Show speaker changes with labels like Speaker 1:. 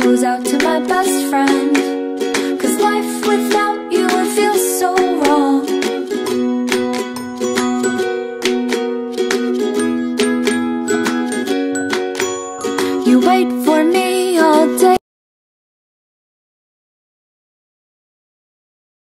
Speaker 1: Goes out to my best friend. Cause life without you would feel so wrong. You wait for me.